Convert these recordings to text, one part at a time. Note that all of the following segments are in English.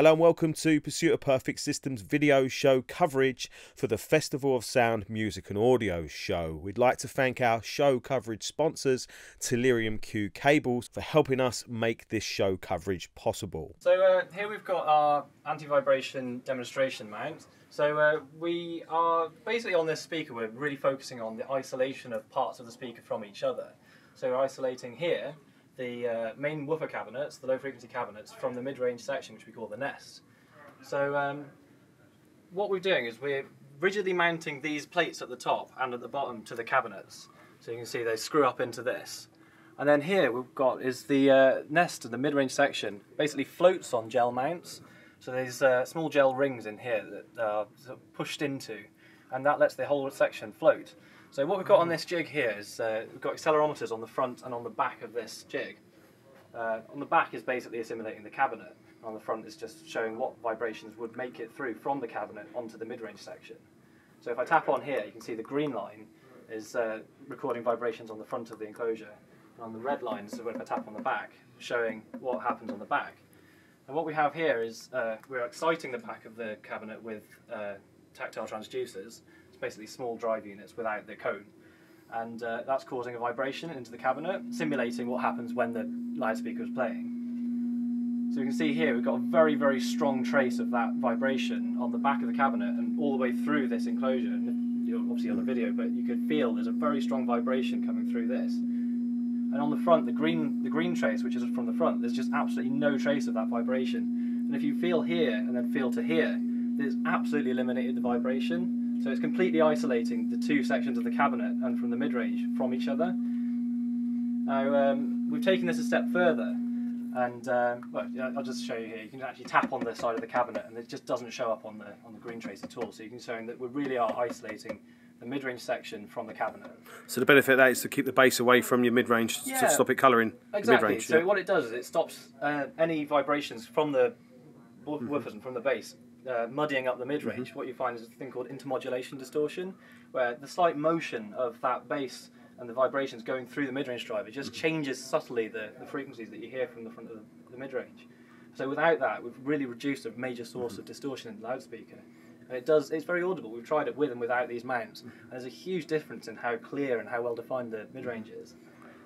Hello and welcome to Pursuit of Perfect Systems video show coverage for the Festival of Sound Music and Audio show. We'd like to thank our show coverage sponsors, Tellurium Q Cables, for helping us make this show coverage possible. So uh, here we've got our anti-vibration demonstration mount. So uh, we are basically on this speaker, we're really focusing on the isolation of parts of the speaker from each other. So we're isolating here the uh, main woofer cabinets, the low frequency cabinets, from the mid-range section, which we call the nest. So um, what we're doing is we're rigidly mounting these plates at the top and at the bottom to the cabinets. So you can see they screw up into this. And then here we've got is the uh, nest of the mid-range section basically floats on gel mounts. So there's uh, small gel rings in here that are sort of pushed into, and that lets the whole section float. So what we've got on this jig here is uh, we've got accelerometers on the front and on the back of this jig. Uh, on the back is basically assimilating the cabinet. and On the front is just showing what vibrations would make it through from the cabinet onto the mid-range section. So if I tap on here, you can see the green line is uh, recording vibrations on the front of the enclosure. And on the red line is if I tap on the back, showing what happens on the back. And what we have here is uh, we're exciting the back of the cabinet with uh, tactile transducers, basically small drive units without the cone. And uh, that's causing a vibration into the cabinet, simulating what happens when the loudspeaker is playing. So you can see here we've got a very, very strong trace of that vibration on the back of the cabinet and all the way through this enclosure. And you're obviously on the video, but you could feel there's a very strong vibration coming through this. And on the front, the green, the green trace, which is from the front, there's just absolutely no trace of that vibration. And if you feel here and then feel to here, there's absolutely eliminated the vibration. So it's completely isolating the two sections of the cabinet and from the mid-range from each other. Now um, we've taken this a step further and um, well, I'll just show you here. You can actually tap on the side of the cabinet and it just doesn't show up on the on the green trace at all. So you can show that we really are isolating the mid-range section from the cabinet. So the benefit of that is to keep the bass away from your mid-range yeah, to stop it colouring exactly. mid-range. So yeah. what it does is it stops uh, any vibrations from the woofers mm -hmm. and from the bass uh, muddying up the mid-range, mm -hmm. what you find is a thing called intermodulation distortion, where the slight motion of that bass and the vibrations going through the mid-range driver just mm-hmm. changes subtly the, the frequencies that you hear from the front of the, the mid-range. So without that, we've really reduced a major source of mm-hmm. distortion in the loudspeaker. And it does, it's very audible. We've tried it with and without these mounts, mm-hmm. and there's a huge difference in how clear and how well defined the mid-range is.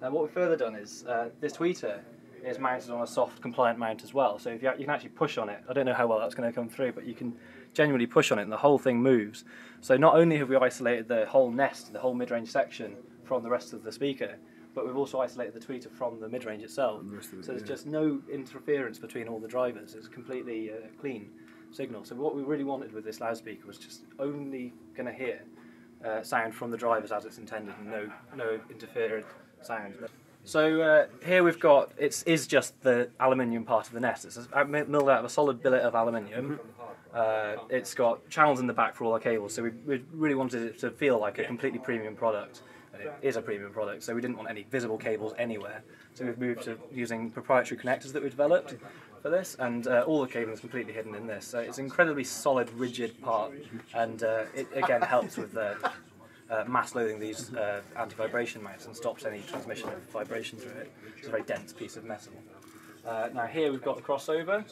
And what we've further done is uh, this tweeter is mounted on a soft compliant mount as well. So if you, you can actually push on it, I don't know how well that's going to come through, but you can genuinely push on it and the whole thing moves. So not only have we isolated the whole nest, the whole mid-range section from the rest of the speaker, but we've also isolated the tweeter from the mid-range itself. The it, so there's yeah. just no interference between all the drivers. It's completely uh, clean signal. So what we really wanted with this loudspeaker was just only going to hear uh, sound from the drivers as it's intended and no, no interfered sound. So uh, here we've got, it is just the aluminium part of the nest. It's milled out of a solid billet of aluminium. Uh, it's got channels in the back for all our cables, so we, we, really wanted it to feel like a completely premium product. And it is a premium product, so we didn't want any visible cables anywhere. So we've moved to using proprietary connectors that we developed for this, and uh, all the cabling is completely hidden in this. So it's an incredibly solid, rigid part, and uh, it again helps with the uh, mass loading these uh, anti-vibration mounts and stops any transmission of vibration through it. It's a very dense piece of metal. Uh, now here we've got the crossover.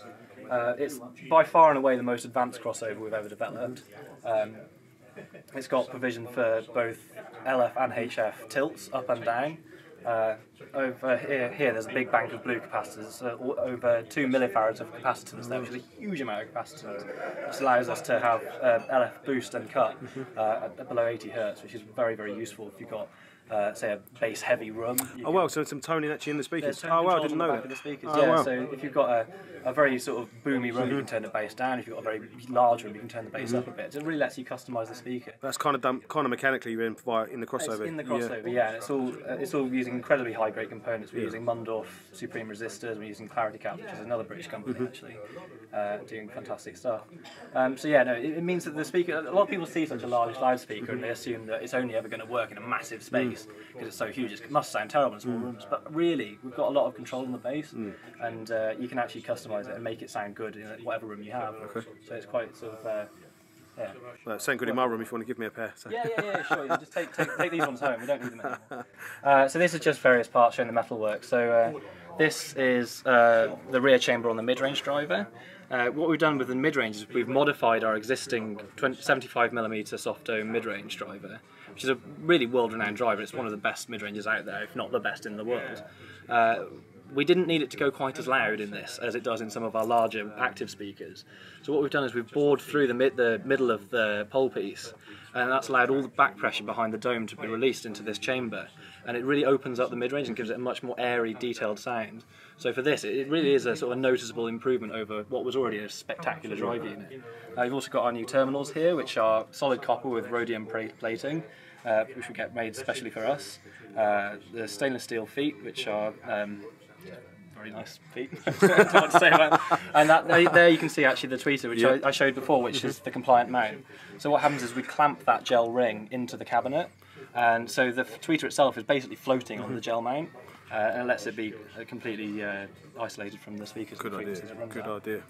Uh, it's by far and away the most advanced crossover we've ever developed. Um, it's got provision for both LF and HF tilts up and down. Uh, over here, here, there's a big bank of blue capacitors, uh, over 2 millifarads of capacitance there, which is a huge amount of capacitance, which allows us to have uh, LF boost and cut uh, at below 80 hertz, which is very, very useful if you've got uh, say a bass heavy room. Oh well, so some toning actually in the speakers. Oh well, I didn't know that. The speakers. Oh, yeah, so if you've got a, a very sort of boomy room, you can turn the bass down. If you've got a very large room, you can turn the bass mm -hmm. up a bit. It really lets you customize the speaker. That's kind of done kind of mechanically in in the crossover. It's in the crossover, yeah. yeah it's all uh, it's all using incredibly high grade components. We're yeah. using Mundorf Supreme resistors. We're using ClarityCap, which is another British company mm -hmm. actually, uh, doing fantastic stuff. Um, so yeah, no, it, it, means that the speaker. A lot of people see such a large loudspeaker and they assume that it's only ever going to work in a massive space because mm. it's so huge. It must sound terrible in small mm. rooms, but really, we've got a lot of control on the bass, mm. and uh, you can actually customize it and make it sound good in whatever room you have. Okay. So it's quite sort of. Uh, yeah. Well, sound good in my room if you want to give me a pair. So. Yeah, yeah, yeah, sure. just take, take, take, these ones home. We don't need them anymore. Uh, so this is just various parts showing the metal work. So uh, this is uh, the rear chamber on the mid-range driver. Uh, what we've done with the mid-range is we've modified our existing 20, 75mm soft dome mid-range driver, which is a really world-renowned driver. It's one of the best mid-ranges out there, if not the best in the world. Uh, we didn't need it to go quite as loud in this as it does in some of our larger active speakers. So what we've done is we've bored through the, mid, the middle of the pole piece, and that's allowed all the back pressure behind the dome to be released into this chamber, and it really opens up the mid-range and gives it a much more airy, detailed sound. So for this, it really is a sort of noticeable improvement over what was already a spectacular drive unit. Uh, you've also got our new terminals here, which are solid copper with rhodium plating. Uh, which we get made specially for us. Uh, the stainless steel feet, which are um, very nice feet. what to say about And that, there you can see actually the tweeter, which I, I, showed before, which is the compliant mount. So what happens is we clamp that gel ring into the cabinet, and so the tweeter itself is basically floating on the gel mount. Uh, and it lets it be uh, completely uh, isolated from the speakers. Good idea. Good idea.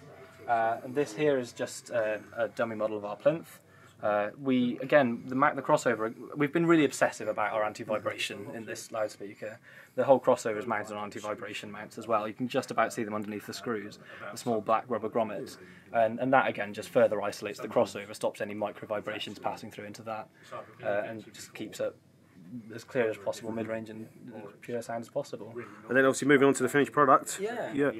Uh, and this here is just a dummy model of our plinth. Uh, we again the Mac the crossover. We've been really obsessive about our anti-vibration in this loudspeaker. The whole crossover is mounted on anti-vibration mounts as well. You can just about see them underneath the screws, the small black rubber grommets, and, and that again just further isolates the crossover, stops any micro vibrations passing through into that, uh, and just keeps it as clear as possible, mid-range and pure sound as possible. And then obviously moving on to the finished product. Yeah. Yeah.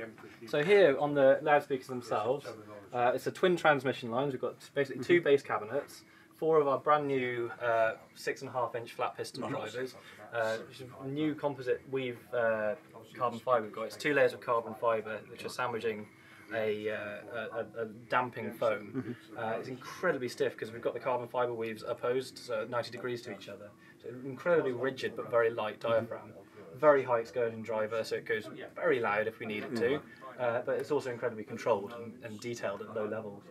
So here on the loudspeakers themselves, uh, it's a twin transmission lines. We've got basically two mm-hmm. bass cabinets, four of our brand new uh, six and a half inch flat piston drivers, uh, new composite weave uh, carbon fibre we've got. It's two layers of carbon fibre which are sandwiching a, uh, a, a, damping foam. Uh, it's incredibly stiff because we've got the carbon fibre weaves opposed, so 90 degrees to each other. Incredibly rigid but very light diaphragm. Very high excursion driver, so it goes very loud if we need it to. Mm-hmm uh, but it's also incredibly controlled and, and detailed at low levels.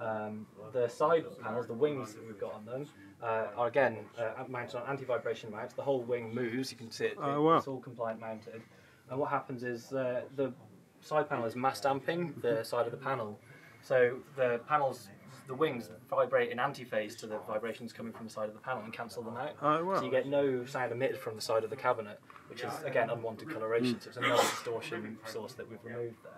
Um, the side panels, the wings that we've got on them, uh, are again uh, mounted on anti-vibration mounts. The whole wing moves. You can see it. Oh, wow. It's all compliant mounted. And what happens is uh, the side panel is mass damping the side of the panel. So the panels, the wings vibrate in anti-phase to the vibrations coming from the side of the panel and cancel them out. Oh, wow. So you get no sound emitted from the side of the cabinet which is again unwanted coloration. Mm. So it's another distortion source that we've removed there.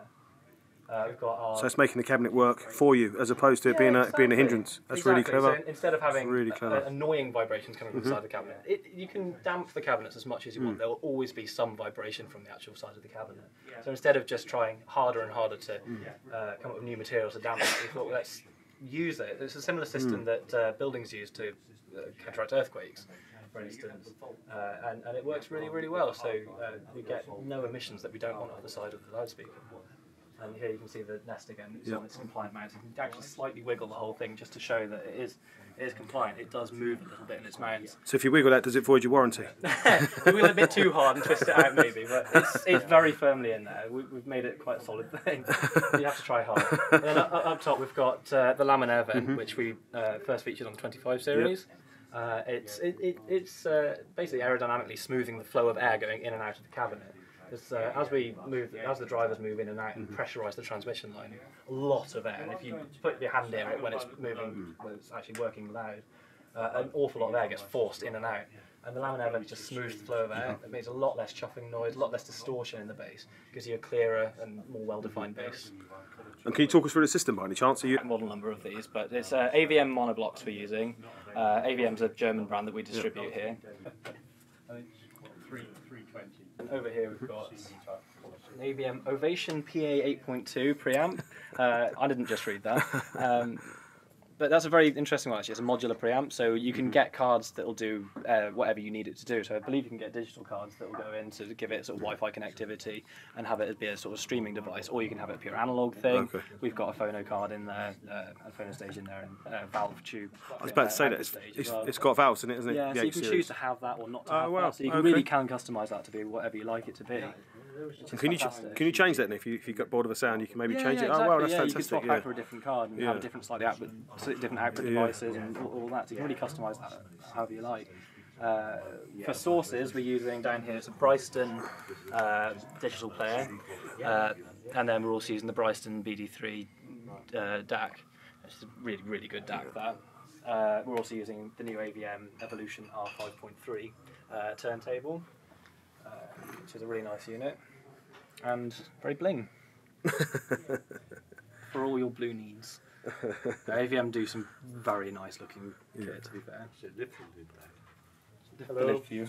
Uh, we've got our so it's making the cabinet work for you as opposed to yeah, it being a being a hindrance. That's exactly. really clever. So instead of having really clever. annoying vibrations coming from mm-hmm. the side of the cabinet, it, you can damp the cabinets as much as you mm. want. There will always be some vibration from the actual side of the cabinet. So instead of just trying harder and harder to mm. uh, come up with new materials to dampen it, we thought well, let's use it. It's a similar system mm. that uh, buildings use to uh, counteract earthquakes for instance, uh, and, and it works really, really well. So uh, we get no emissions that we don't want on the side of the loudspeaker. And here you can see the nest again. It's yep. on its compliant mount. You can actually slightly wiggle the whole thing just to show that it is it is compliant. It does move a little bit in its mount. So if you wiggle that, does it void your warranty? we wiggle a bit too hard and twist it out maybe, but it's, it's very firmly in there. We, have made it quite a solid thing. you have to try hard. And then up, up top we've got uh, the Laminair vent, mm-hmm. which we uh, first featured on the 25 series. Yep. Uh, it's it, it, it's uh, basically aerodynamically smoothing the flow of air going in and out of the cabinet. Because uh, as we move, as the drivers move in and out and pressurise the transmission line, a lot of air. And if you put your hand near it when it's moving, when it's actually working loud, uh, an awful lot of air gets forced in and out. And the Laminair vent just smooths the flow of air. It makes a lot less chuffing noise, a lot less distortion in the bass, gives you a clearer and more well-defined bass. And can you talk us through the system by any chance? Are you model number of these, but it's uh, AVM monoblocks we're using. Uh, AVM's a German brand that we distribute here. And over here we've got an AVM Ovation PA 8.2 preamp. Uh, I didn't just read that. Um, but that's a very interesting one actually. It's a modular preamp, so you can get cards that will do uh, whatever you need it to do. So I believe you can get digital cards that will go in to give it sort of Wi-Fi connectivity and have it be a sort of streaming device, or you can have it a pure analog thing. Okay. We've got a phono card in there, uh, a phono stage in there, and a valve tube. I was about to say that it's, it's, well. it's got valves in it, isn't it? Yeah, so you can series. choose to have that or not to oh, have well, that. So you okay. really can customize that to be whatever you like it to be. Can you can you change that? Then? If you if you got bored of a sound, you can maybe yeah, change yeah, it. Exactly. Oh well, that's yeah, fantastic. You can swap yeah. out for a different card and have a different slightly output, different output devices and all, all, that. So you can really customise that however you like. Uh, for sources, we're using down here it's a Bryston uh, digital player, uh, and then we're also using the Bryston BD3 uh, DAC. It's a really really good DAC. That. Uh, we're also using the new AVM Evolution R5.3 uh, turntable, which is a really nice unit and very bling. for all your blue needs. AVM do some very nice looking kit, to be fair. Hello. Lift view.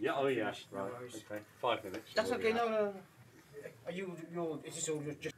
Yeah, oh yeah, right. Okay, five minutes. That's okay. No, no, no. Are you? You're. Is this all just?